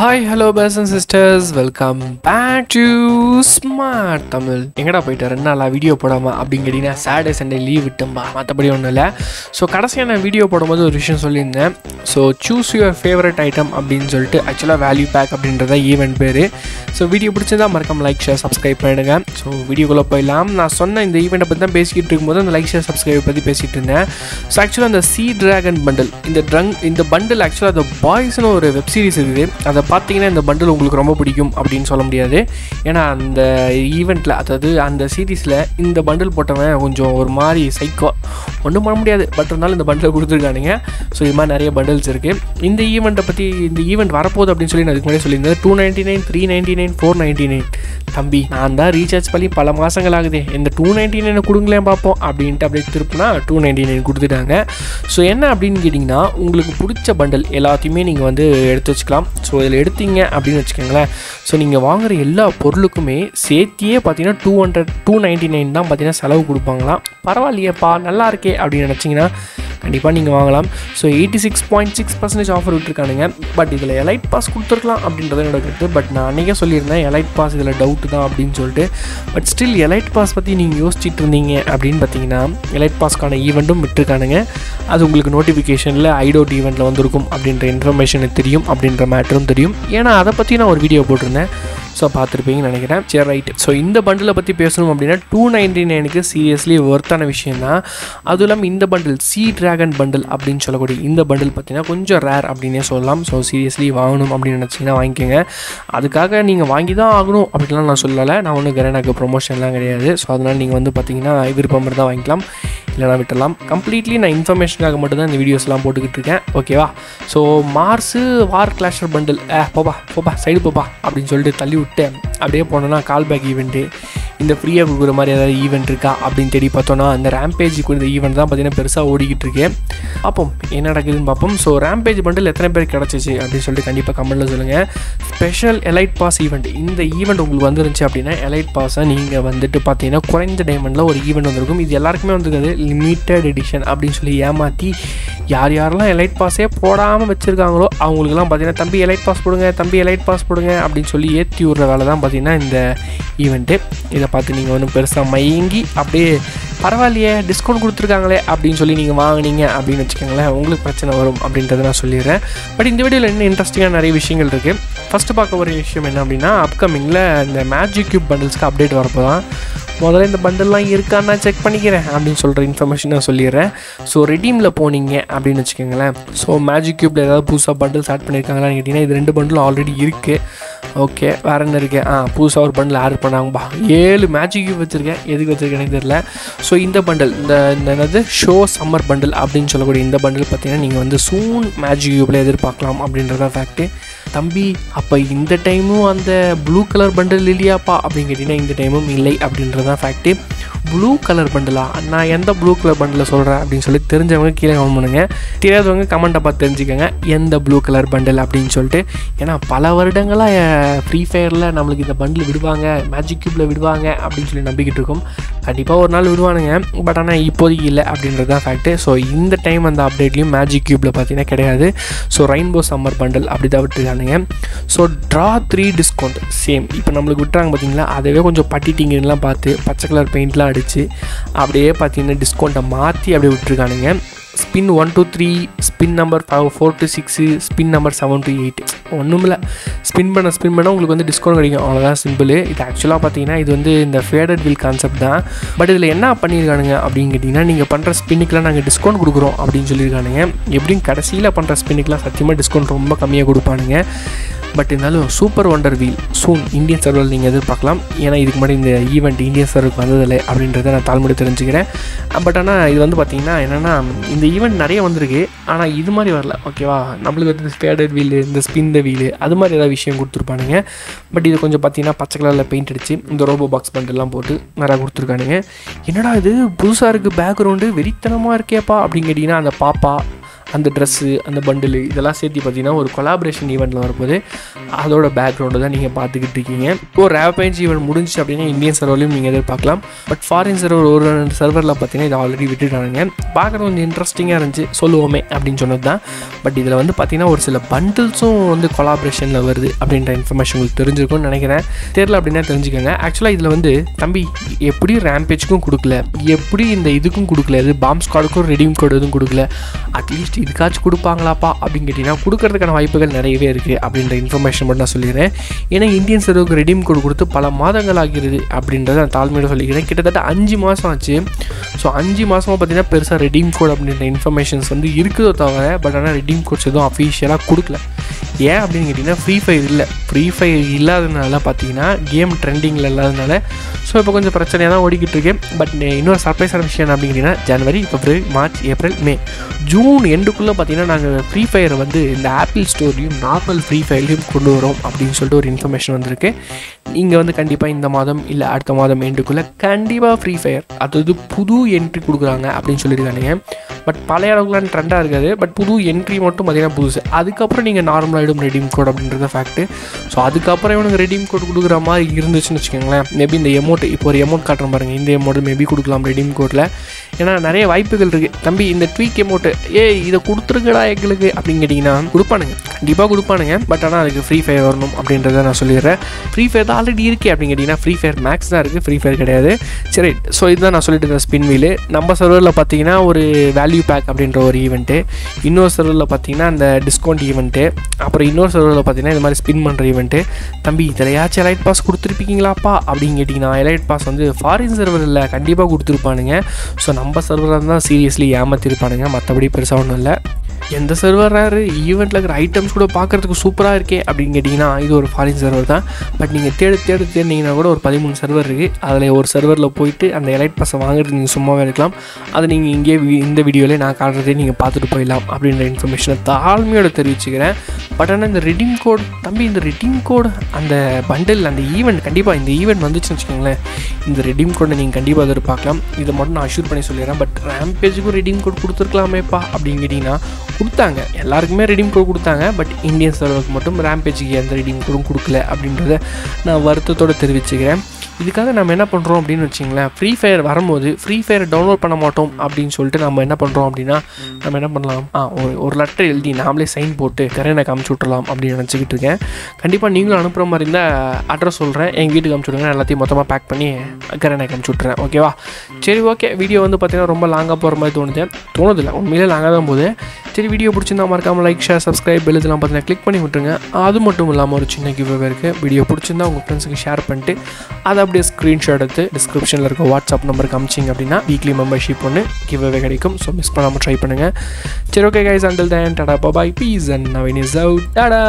Hi hello bros and sisters welcome back to smart Tamil எங்கடா போயிட்டு ரெண்டு நாளாக வீடியோ போடாமல் அப்படின்னு கேட்டிங்கன்னா சாட்டர்டே சண்டே லீவ் விட்டோம்பா மற்றபடி ஒன்றும் இல்லை. ஸோ கடைசியாக நான் வீடியோ போடும்போது ஒரு விஷயம் சொல்லியிருந்தேன். So choose your favourite item அப்படின்னு சொல்லிட்டு ஆக்சுவலாக வேல்யூ பேக் அப்படின்றத ஈவெண்ட் பேர். ஸோ வீடியோ பிடிச்சிருந்தா மறக்காம லைக் ஷேர் சப்ஸ்கிரைப் பண்ணிடுங்க. ஸோ வீடியோக்குள்ளே போயிடலாம். நான் சொன்ன இந்த ஈவெண்ட்டை பற்றி தான் பேசிக்கிட்டு இருக்கும்போது அந்த லைக் ஷேர் சப்ஸ்கிரைப் பற்றி பேசிகிட்டு இருந்தேன். ஸோ ஆக்சுவலாக அந்த சி ட்ராகன் பண்டில் இந்த ட்ரங் இந்த பண்டில் ஆக்சுவலாக அந்த பாய்ஸ்னு ஒரு வெப் சீரிஸ் இருக்குது. அதை பார்த்தீங்கன்னா இந்த பண்டில் உங்களுக்கு ரொம்ப பிடிக்கும் அப்படின்னு சொல்ல முடியாது. ஏன்னா அந்த ஈவெண்ட்டில் அதாவது அந்த சீரீஸில் இந்த பண்டில் போட்டவன் கொஞ்சம் ஒரு மாதிரி சைக்கோ ஒன்றும் பண்ண முடியாது. பட் இருந்தாலும் இந்த பண்டில் கொடுத்துருக்கானுங்க. ஸோ இது மாதிரி நிறைய பண்டில்ஸ் இருக்குது இந்த ஈவெண்ட்டை பற்றி இந்த ஈவெண்ட் வரப்போகுது அப்படின்னு சொல்லி நான் அதுக்கு முன்னாடி சொல்லியிருந்தேன். Two ninety nine three ninety nine four ninety nine தம்பி நான் தான் ரீசார்ஜ் பண்ணி பல மாதங்கள் ஆகுது. இந்த டூ நைன்டி நைன் கொடுங்களேன் பார்ப்போம் அப்படின்ட்டு அப்படியே திருப்பினா டூ நைன்டி நைன் கொடுத்துட்டாங்க. ஸோ என்ன அப்படின்னு கேட்டிங்கன்னா உங்களுக்கு பிடிச்ச பண்டல் எல்லாத்தையுமே நீங்கள் வந்து எடுத்து வச்சுக்கலாம். ஸோ இதில் எடுத்தீங்க அப்படின்னு வச்சுக்கோங்களேன். ஸோ நீங்கள் வாங்குற எல்லா பொருளுக்குமே சேர்த்தியே பார்த்தீங்கன்னா two hundred two ninety nine தான் பார்த்தீங்கன்னா செலவு கொடுப்பாங்களாம். பரவாயில்லையேப்பா நல்லா இருக்கே அப்படின்னு நினச்சிங்கன்னா கண்டிப்பாக நீங்கள் வாங்கலாம். So eighty six point six percentage offer விட்டுருக்கானுங்க. But இதில் எலைட் பாஸ் கொடுத்துருக்கலாம் அப்படின்றது என்னோட கருத்து. பட் நான் அன்றைக்கே சொல்லியிருந்தேன் எலைட் பாஸ் இதில் டவுட்டு தான் அப்படின்னு சொல்லிட்டு. பட் ஸ்டில் எலைட் பாஸ் பற்றி நீங்கள் யோசிச்சுட்டு இருந்தீங்க அப்படின்னு பார்த்தீங்கன்னா எலைட் பாஸ்க்கான ஈவெண்ட்டும் விட்டுருக்கானுங்க. அது உங்களுக்கு நோட்டிஃபிகேஷனில் ஐடோட் ஈவெண்ட்டில் வந்திருக்கும் அப்படின்ற இன்ஃபர்மேஷன் தெரியும் அப்படின்ற மேட்டரும் தெரியும். ஏன்னா அதை பற்றி நான் ஒரு வீடியோ போட்டிருந்தேன். ஸோ பார்த்துருப்பீங்கன்னு நினைக்கிறேன். சரி ரைட் ஸோ இந்த பண்டிலை பற்றி பேசணும் அப்படின்னா டூ நைன்டி நைனுக்கு சீரியஸ்லி ஒர்த்தான விஷயம் தான் அதுவும் இல்லாமல் இந்த பண்டில் சி ட்ராகன் பண்டில் அப்படின்னு சொல்லக்கூடிய இந்த பண்டில் பார்த்தீங்கன்னா கொஞ்சம் ரேர் அப்படின்னே சொல்லலாம். ஸோ சீரியஸ்லி வாங்கணும் அப்படின்னு நினச்சிங்கன்னா வாங்கிக்கோங்க. அதுக்காக நீங்கள் வாங்கி தான் ஆகணும் அப்படின்லாம் நான் சொல்லலை. நான் ஒன்றும் கரேனாக்கு ப்ரொமோஷன்லாம் கிடையாது. ஸோ அதனால் நீங்கள் வந்து பார்த்தீங்கன்னா விருப்பம் தான் வாங்கிக்கலாம். இல்லைனா விட்டுடலாம். கம்ப்ளீட்லி நான் இன்ஃபர்மேஷனுக்காக மட்டும்தான் இந்த வீடியோஸ்லாம் போட்டுக்கிட்டு இருக்கேன். ஓகேவா so Mars war clasher bundle ஏ போப்பா போப்பா சைடு போப்பா அப்படின்னு சொல்லிட்டு தள்ளி விட்டு அப்படியே போனோன்னா கால் பேக் ஈவெண்ட்டு இந்த ஃப்ரீயாக கொடுக்குற மாதிரி ஏதாவது ஈவெண்ட் இருக்கா அப்படின்னு தேடி பார்த்தோன்னா அந்த ரேம்பேஜ் இந்த ஈவெண்ட் தான் பார்த்தீங்கன்னா பெருசாக ஓடிக்கிட்டு இருக்கு. பார்ப்போம் என்ன நடக்குதுன்னு பார்ப்போம். ஸோ ரேம்பேஜ் பண்டில் எத்தனை பேர் கிடச்சிச்சு அப்படின்னு சொல்லிட்டு கண்டிப்பாக கமெண்ட்டில் சொல்லுங்கள் ஸ்பெஷல் எலைட் பாஸ் ஈவெண்ட் இந்த ஈவெண்ட் உங்களுக்கு வந்துருந்துச்சு அப்படின்னா எலைட் பாஸை நீங்கள் வந்துட்டு பார்த்தீங்கன்னா குறைந்த டைமண்டில் ஒரு ஈவெண்ட் வந்திருக்கும். இது எல்லாருக்குமே வந்துருக்காது. லிமிட்டட் எடிஷன் அப்படின்னு சொல்லி ஏமாற்றி யார் யாரெல்லாம் எலைட் பாஸே போடாமல் வச்சுருக்காங்களோ அவங்களுக்குலாம் பார்த்தீங்கன்னா தம்பி எலைட் பாஸ் போடுங்க தம்பி எலைட் பாஸ் போடுங்க அப்படின்னு சொல்லி ஏற்றி விட்ற வேலை தான் பார்த்தீங்கன்னா இந்த ஈவெண்ட்டு இதை பார்த்து நீங்கள் வந்து பெருசாக மயங்கி அப்படியே பரவாயில்லையே டிஸ்கவுண்ட் கொடுத்துருக்காங்களே அப்படின்னு சொல்லி நீங்கள் வாங்கினீங்க அப்படின்னு வச்சுக்கோங்களேன் உங்களுக்கு பிரச்சனை வரும் அப்படின்றத நான் சொல்லிடுறேன். பட் இந்த வீடியோவில் என்ன இன்ட்ரெஸ்டிங்காக நிறைய விஷயங்கள் இருக்குது ஃபஸ்ட்டு பார்க்க ஒரு விஷயம் என்ன அப்படின்னா அப்கமிங்கில் இந்த மேஜிக் கியூப் பண்டில்ஸ்க்கு அப்டேட் வரப்போ தான் முதல்ல இந்த பண்டல்லாம் இருக்கான்னு செக் பண்ணிக்கிறேன் அப்படின்னு சொல்கிற இன்ஃபர்மேஷன் நான் சொல்லிடுறேன். ஸோ ரெடீமில் போனீங்க அப்படின்னு வச்சுக்கோங்களேன். ஸோ மேஜிக் கியூப்பில் ஏதாவது புதுசாக பண்டில்ஸ் ஆட் பண்ணியிருக்காங்களான்னு கேட்டிங்கன்னா இது ரெண்டு பண்டிலும் ஆல்ரெடி இருக்குது ஓகே வேறு என்ன இருக்குது ஆ புதுசாக ஒரு பண்டில் ஆர்டர் பண்ணாங்கப்பா ஏழு மேஜிக் வச்சுருக்கேன். எதுக்கு வச்சுருக்கேன்னு தெரில ஸோ இந்த பண்டில் இந்த இந்த என்னது? ஷோ சம்மர் பண்டில் அப்படின்னு சொல்லக்கூடிய இந்த பண்டில் பார்த்தீங்கன்னா நீங்கள் வந்து சூன் மேஜிக் யூபில் எதிர்பார்க்கலாம் அப்படின்றதான் ஃபேக்ட்டு தம்பி அப்போ இந்த டைமும் அந்த ப்ளூ கலர் பண்டில் இல்லையாப்பா அப்படின்னு கேட்டிங்கன்னா இந்த டைமும் இல்லை அப்படின்றதான் ஃபேக்ட்டு ப்ளூ கலர் பண்டிலா நான் எந்த ப்ளூ கலர் பண்டில் சொல்கிறேன் அப்படின்னு சொல்லி தெரிஞ்சவங்க கீழே கமெண்ட் பண்ணுங்கள் தெரியாதவங்க கமெண்ட்டை பார்த்து தெரிஞ்சுக்கோங்க. எந்த ப்ளூ கலர் பண்டில் அப்படின்னு சொல்லிட்டு. ஏன்னா பல வருடங்களாக ஃப்ரீ ஃபயரில் நம்மளுக்கு இந்த பண்டில் விடுவாங்க. மேஜிக் க்யூப்பில் விடுவாங்க அப்படின்னு சொல்லி நம்பிக்கிட்டு இருக்கோம். கண்டிப்பாக ஒரு நாள் விடுவானுங்க. பட் ஆனால் இப்போதைக்கு இல்லை அப்படின்றது தான் ஃபேக்ட்டு ஸோ இந்த டைம் அந்த அப்டேட்லேயும் மேஜிக் க்யூப்பில் பார்த்தீங்கன்னா கிடையாது. ஸோ ரெயின்போ சம்மர் பண்டில் அப்படி தான் விட்டுருக்கானுங்க. So draw three discount same இப்போ நம்மளுக்கு விட்டுறாங்க பார்த்தீங்களா? அதவே கொஞ்சம் பட்டிட்டிங்கலாம் பார்த்து பச்சை கலர் பெயிண்ட்லாம் அடித்து அப்படியே பார்த்தீங்கன்னா டிஸ்கவுண்ட்டை மாற்றி அப்படியே விட்டுருக்கானுங்க. Spin one two three spin number five four to six spin number seven to eight ஒன்றும் இல்லை ஸ்பின் பண்ண ஸ்பின் பண்ணால் உங்களுக்கு வந்து டிஸ்கவுண்ட் கிடைக்கும். அவ்வளோதான் சிம்பிள் இது ஆக்சுவலாக பார்த்தீங்கன்னா இது வந்து இந்த ஃபேடட் வில் கான்செப்ட் தான். பட் இதில் என்ன பண்ணியிருக்கானுங்க அப்படின்னு கேட்டிங்கன்னா நீங்கள் பண்ணுற ஸ்பின்னுக்குலாம் நாங்கள் டிஸ்கவுண்ட் கொடுக்குறோம் அப்படின்னு சொல்லியிருக்கானுங்க. எப்படியும் கடைசியில் பண்ணுற ஸ்பின்னுக்குலாம் சத்தியமாக டிஸ்கவுண்ட் ரொம்ப கம்மியாக கொடுப்பானுங்க. பட் இருந்தாலும் super wonder wheel. Soon Indian சர்வரில் நீங்கள் எதிர்பார்க்கலாம். ஏன்னா இதுக்கு முன்னாடி இந்த ஈவெண்ட் இந்தியன் சர்வருக்கு வந்ததில்லை அப்படின்றத நான் தாழ்மொழி தெரிஞ்சுக்கிறேன். பட் ஆனால் இது வந்து பார்த்திங்கன்னா என்னென்னா இந்த ஈவெண்ட் நிறைய வந்திருக்கு. ஆனால் இது மாதிரி வரல. ஓகேவா நம்மளுக்கு வந்து ஸ்பேடட் வீலு இந்த ஸ்பின் த வீலு அது மாதிரி ஏதாவது விஷயம் கொடுத்துருப்பானுங்க. பட் இது கொஞ்சம் பார்த்தீங்கன்னா பச்சை கலரில் பெயிண்ட் அடிச்சு இந்த ரோபோ பாக்ஸ் பண்டெல்லாம் போட்டு நிறையா கொடுத்துருக்கானுங்க. என்னடா இது? புதுசாக இருக்குது பேக்ரவுண்டு வெறித்தனமாக இருக்கேப்பா அப்படின்னு கேட்டிங்கன்னா அந்த பாப்பா அந்த ட்ரெஸ்ஸு அந்த பண்டிலு இதெல்லாம் சேர்த்து பார்த்தீங்கன்னா ஒரு கொலாபரேஷன் ஈவெண்ட்டில் வரும்போது அதோட பேக்ரவுண்டை தான் நீங்கள் பார்த்துக்கிட்டு இருக்கீங்க. இப்போது ரேப்பேஞ்ச் ஈவெண்ட் முடிஞ்சு அப்படின்னா இந்தியன் சர்வர்லையும் நீங்கள் எதிர்பார்க்கலாம். பட் ஃபாரின் சர்வர் ஒரு ரெண்டு சர்வரில் பார்த்தீங்கன்னா இதை ஆல்ரெடி விட்டுட்டானுங்க. பார்க்குறது கொஞ்சம் இன்ட்ரெஸ்டிங்காக இருந்துச்சு சொல்லுவோமே அப்படின்னு சொன்னது தான் பட் இதில் வந்து பார்த்தீங்கன்னா ஒரு சில பண்டில்ஸும் வந்து கொலாபரேஷனில் வருது அப்படின்ற இன்ஃபர்மேஷன் உங்களுக்கு தெரிஞ்சிருக்கும்னு நினைக்கிறேன். தெரில அப்படின்னா தெரிஞ்சுக்கோங்க. ஆக்சுவலாக இதில் வந்து தம்பி எப்படி ரேம்பேஜ்க்கும் கொடுக்கல? எப்படி இந்த இதுக்கும் கொடுக்கல? இது பாம்ப் ஸ்காடுக்கும் ரெடியூம் கோடு எதுவும் கொடுக்கல? அட்லீஸ்ட் இதுக்காச்சும் கொடுப்பாங்களாப்பா அப்படின்னு கேட்டிங்கன்னா கொடுக்கறதுக்கான வாய்ப்புகள் நிறையவே இருக்குது அப்படின்ற இன்ஃபர்மேஷன் மட்டும் நான் சொல்லிடுறேன். ஏன்னா இந்தியன் சர்வருக்கு ரெடீம் கோடு கொடுத்து பல மாதங்கள் ஆகிறது அப்படின்றத நான் தாழ்மையோட சொல்லிக்கிறேன். கிட்டத்தட்ட அஞ்சு மாதம் ஆச்சு. ஸோ அஞ்சு மாதமாக பார்த்தீங்கன்னா பெருசாக ரெடீம் கோட் அப்படின்ற இன்ஃபர்மேஷன்ஸ் வந்து இருக்குதோ தவிர பட் ஆனால் ரெடீம் கோட்ஸ் எதுவும் அஃபீஷியலாக கொடுக்கல. ஏன் அப்படின்னு கேட்டிங்கன்னா ஃப்ரீ ஃபயர் இல்லை. ஃப்ரீ ஃபயர் இல்லாததுனால பார்த்தீங்கன்னா கேம் ட்ரெண்டிங்கில் இல்லாததுனால. ஸோ இப்போ கொஞ்சம் பிரச்சனையாக தான் ஓடிக்கிட்டு இருக்கு. பட் இன்னொரு சர்ப்ரைஸான விஷயம் என்ன அப்படின்னு கேட்டிங்கன்னா ஜனவரி பிப்ரவரி மார்ச் ஏப்ரல் மே ஜூன் எண்டுக்குள்ளே பார்த்தீங்கன்னா நாங்கள் ஃப்ரீ ஃபயரை வந்து இந்த ஆப்பிள் ஸ்டோர்லேயும் நார்மல் ஃப்ரீ ஃபயர்லேயும் கொண்டு வரோம் அப்படின்னு சொல்லிட்டு ஒரு இன்ஃபர்மேஷன் வந்திருக்கு. இங்கே வந்து கண்டிப்பாக இந்த மாதம் இல்லை அடுத்த மாதம் எண்டுக்குள்ளே கண்டிப்பாக ஃப்ரீ ஃபயர் அதாவது புது என்ட்ரி கொடுக்குறாங்க அப்படின்னு சொல்லியிருக்கானுங்க பட் பழைய அளவுக்குலாம் ட்ரெண்டாக இருக்காது. பட் புது என்ட்ரி மட்டும் பார்த்திங்கன்னா புதுசு. அதுக்கப்புறம் நீங்கள் நார்மலாகிடும் ரெடீம் கோட் அப்படின்றத ஃபேக்ட்டு ஸோ அதுக்கப்புறம் இவனுக்கு ரெடீம் கோட் கொடுக்குற மாதிரி இருந்துச்சுன்னு வச்சுக்கோங்களேன். மேபி இந்த எமௌண்ட் இப்போ ஒரு எமௌண்ட் காட்டுறேன் பாருங்க. இந்த எமௌண்ட் மேபி கொடுக்கலாம் ரெடீம் கோட்டில் ஏன்னா நிறைய வாய்ப்புகள் இருக்குது தம்பி இந்த ட்வீக் எமௌண்ட்டு ஏ இதை கொடுத்துருக்கடா எங்களுக்கு அப்படின்னு கேட்டிங்கன்னா கொடுப்பானுங்க. கண்டிப்பாக கொடுப்பானுங்க. பட் ஆனால் அதுக்கு ஃப்ரீ ஃபயர் வரணும் அப்படின்றத நான் சொல்லிடுறேன். ஃப்ரீ ஃபயர் தான் ஆல்ரெடி இருக்கே அப்படின்னு கேட்டிங்கன்னா ஃப்ரீ ஃபயர் மேக்ஸ் தான் இருக்குது ஃப்ரீ ஃபயர் கிடையாது. சரி ஸோ இதுதான் நான் சொல்லிட்டு இருந்தேன் ஸ்பின் வீலு நம்ம சர்வரில் பார்த்தீங்கன்னா ஒரு வேல்யூ பேக் அப்படின்ற ஒரு ஈவெண்ட்டு இன்னொரு சர்வரில் பார்த்தீங்கன்னா அந்த டிஸ்கவுண்ட் ஈவெண்ட்டு அப்புறம் இன்னொரு சர்வரில் பார்த்தீங்கன்னா இது மாதிரி ஸ்பின் பண்ணுற ஈவெண்ட்டு தம்பி இதிலையாச்சும் எலைட் பாஸ் கொடுத்துருப்பீங்களாப்பா? அப்படின்னு கேட்டிங்கன்னா எலைட் பாஸ் வந்து ஃபாரின் சர்வரில் கண்டிப்பாக கொடுத்துருப்பானுங்க. ஸோ நம்ம சர்வரில் தான் சீரியஸ்லி ஏமாத்திருப்பானுங்க. மற்றபடி பெருசாக ஒன்றும் இல்லை. எந்த சர்வர் ரேரு ஈவெண்ட்டில் இருக்கிற ஐட்டம்ஸ் கூட பார்க்குறதுக்கு சூப்பராக இருக்கே அப்படின்னு கேட்டிங்கன்னா இது ஒரு ஃபாரின் சர்வர் தான். பட் நீங்கள் தேடு தேடு தேடினீங்கன்னா கூட ஒரு பதிமூணு சர்வர் இருக்குது அதில் ஒரு சர்வரில் போயிட்டு அந்த எலைட் பாஸை வாங்குறது நீங்கள் சும்மாவே இருக்கலாம். அதை நீங்கள் இங்கே வி- இந்த வீடியோவிலே நான் காட்டுறதே நீங்கள் பார்த்துட்டு போயிடலாம் அப்படின்ற இன்ஃபர்மேஷனை தாழ்மையோட தெரிவிச்சுக்கிறேன். பட் ஆனால் இந்த ரெடிம் கோட் தம்பி இந்த ரெடீம் கோட் அந்த பண்டில் அந்த ஈவெண்ட் கண்டிப்பாக இந்த ஈவெண்ட் வந்துச்சுன்னு வச்சுக்கோங்களேன். இந்த ரெடிம் கோடை நீங்கள் கண்டிப்பாக எதிர்பார்க்கலாம். இதை மட்டும் நான் அஷ்யூர் பண்ணி சொல்லிடுறேன். பட் ரேம்பேஜுக்கும் ரெடீம் கோட் கொடுத்துருக்கலாமேப்பா அப்படின்னு கேட்டிங்கன்னா கொடுத்தாங்க. எல்லாருக்குமே ரெடீம் கோட் கொடுத்தாங்க. பட் இந்தியன் சர்வருக்கு மட்டும் ரேம்பேஜுக்கு எந்த ரெடீம் கோடும் கொடுக்கல அப்படின்றத நான் வருத்தத்தோடு தெரிவிச்சுக்கிறேன். இதுக்காக நம்ம என்ன பண்ணுறோம் அப்படின்னு வச்சிங்களேன் ஃப்ரீ ஃபயர் வரும்போது ஃப்ரீ ஃபயர் டவுன்லோட் பண்ண மாட்டோம் அப்படின்னு சொல்லிட்டு நம்ம என்ன பண்ணுறோம் அப்படின்னா நம்ம என்ன பண்ணலாம்? ஆ ஒரு ஒரு லெட்டர் எழுதி நாமளே சைன் போட்டு கரையனை காமிச்சு விட்றலாம் அப்படின்னு நினச்சிக்கிட்டு இருக்கேன். கண்டிப்பாக நீங்களும் அனுப்புகிற மாதிரி இருந்தால் அட்ரஸ் சொல்கிறேன் எங்கள் வீட்டுக்கு அனுப்பிச்சு விடுங்க. நான் எல்லாத்தையும் மொத்தமாக பேக் பண்ணி கரையனை காமிச்சு விட்றேன் ஓகேவா சரி ஓகே வீடியோ வந்து பார்த்தீங்கன்னா ரொம்ப லாங்காக போகிற மாதிரி தோணுது. தோணுதில்லை உண்மையிலே லாங்காக தான் போகுது. சரி வீடியோ பிடிச்சிருந்தா மறக்காமல் லைக் ஷேர் சப்ஸ்கிரைப் பெல் இதெல்லாம் பார்த்தீங்கன்னா கிளிக் பண்ணி விட்டுருங்க. அது மட்டும் இல்லாமல் ஒரு சின்ன கிவ் இருக்குது வீடியோ பிடிச்சிருந்தா உங்கள் ஃப்ரெண்ட்ஸுக்கு ஷேர் பண்ணிட்டு அதை அப்படியே ஸ்க்ரீன்ஷாட் எடுத்து டிஸ்கிரிப்ஷனில் இருக்க வாட்ஸ்அப் நம்பருக்கு அமிச்சிங்க அப்படின்னா வீக்லி மெம்பர்ஷிப் ஒன்று கிவ் கிடைக்கும். ஸோ மிஸ் பண்ணாமல் ட்ரை பண்ணுங்கள் சரி okay guys until then Tata bye bye peace and Naveen is out Tata